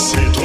Sit